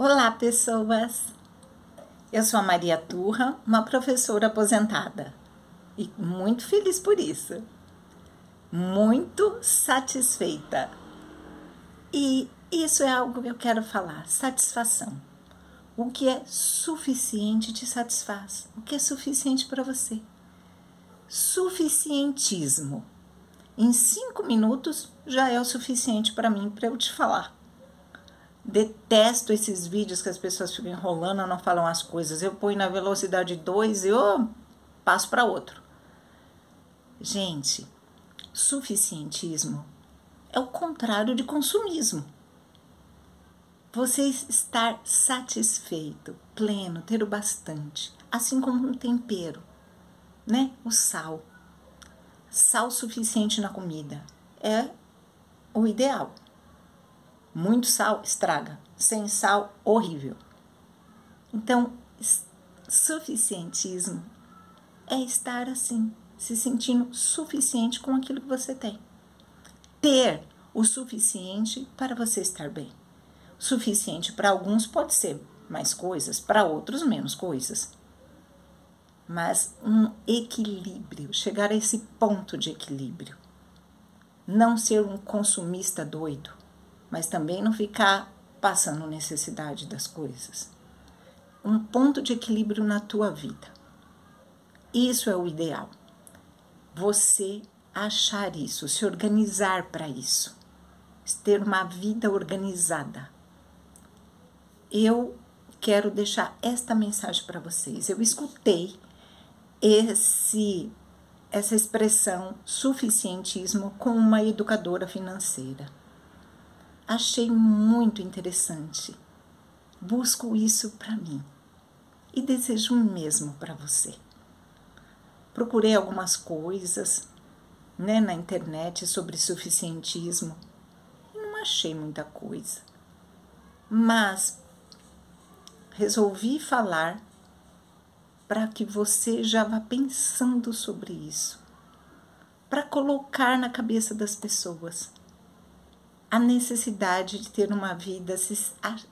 Olá, pessoas! Eu sou a Maria Turra, uma professora aposentada e muito feliz por isso. Muito satisfeita. E isso é algo que eu quero falar: satisfação. O que é suficiente te satisfaz? O que é suficiente para você? Suficientismo. Em cinco minutos já é o suficiente para mim para eu te falar. Detesto esses vídeos que as pessoas ficam enrolando, não falam as coisas. Eu ponho na velocidade 2 e eu passo para outro. Gente, suficientismo é o contrário de consumismo. Você estar satisfeito, pleno, ter o bastante, assim como um tempero, né? O sal. Sal suficiente na comida é o ideal. Muito sal estraga, sem sal, horrível. Então, suficientismo é estar assim, se sentindo suficiente com aquilo que você tem. Ter o suficiente para você estar bem. Suficiente para alguns pode ser mais coisas, para outros menos coisas. Mas um equilíbrio, chegar a esse ponto de equilíbrio. Não ser um consumista doido mas também não ficar passando necessidade das coisas. Um ponto de equilíbrio na tua vida. Isso é o ideal. Você achar isso, se organizar para isso, ter uma vida organizada. Eu quero deixar esta mensagem para vocês. Eu escutei esse essa expressão suficientismo com uma educadora financeira. Achei muito interessante. Busco isso para mim e desejo o mesmo para você. Procurei algumas coisas né, na internet sobre suficientismo e não achei muita coisa. Mas resolvi falar para que você já vá pensando sobre isso, para colocar na cabeça das pessoas a necessidade de ter uma vida se,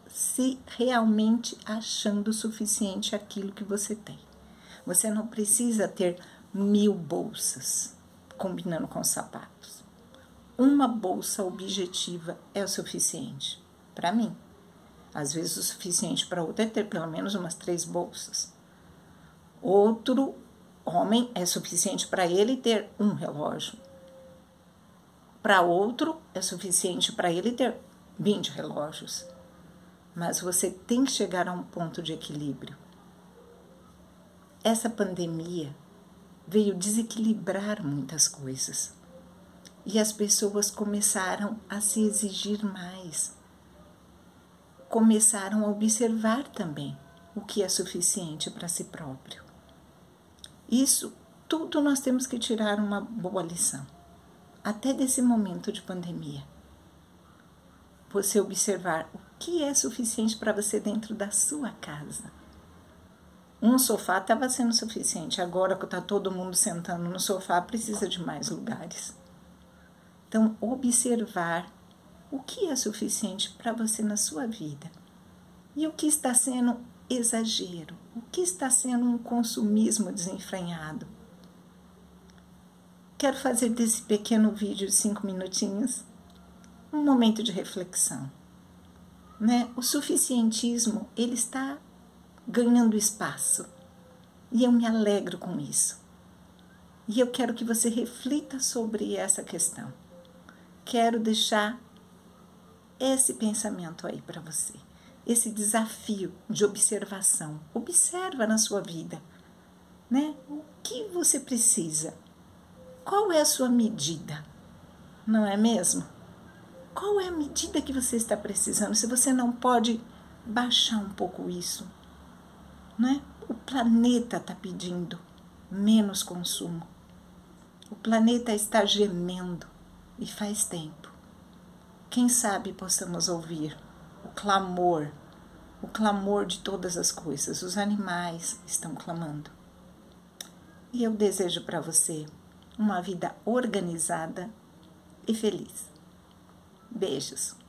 se realmente achando suficiente aquilo que você tem. Você não precisa ter mil bolsas combinando com sapatos. Uma bolsa objetiva é o suficiente para mim. Às vezes o suficiente para outro é ter pelo menos umas três bolsas. Outro homem é suficiente para ele ter um relógio para outro, é suficiente para ele ter 20 relógios. Mas você tem que chegar a um ponto de equilíbrio. Essa pandemia veio desequilibrar muitas coisas. E as pessoas começaram a se exigir mais. Começaram a observar também o que é suficiente para si próprio. Isso tudo nós temos que tirar uma boa lição até desse momento de pandemia. Você observar o que é suficiente para você dentro da sua casa. Um sofá estava sendo suficiente, agora que está todo mundo sentando no sofá, precisa de mais lugares. Então, observar o que é suficiente para você na sua vida e o que está sendo exagero, o que está sendo um consumismo desenfreado quero fazer desse pequeno vídeo de cinco minutinhos um momento de reflexão. Né? O suficientismo ele está ganhando espaço e eu me alegro com isso. E eu quero que você reflita sobre essa questão. Quero deixar esse pensamento aí para você, esse desafio de observação. Observa na sua vida, né? O que você precisa qual é a sua medida? Não é mesmo? Qual é a medida que você está precisando? Se você não pode baixar um pouco isso, né? O planeta está pedindo menos consumo. O planeta está gemendo e faz tempo. Quem sabe possamos ouvir o clamor, o clamor de todas as coisas. Os animais estão clamando. E eu desejo para você uma vida organizada e feliz. Beijos!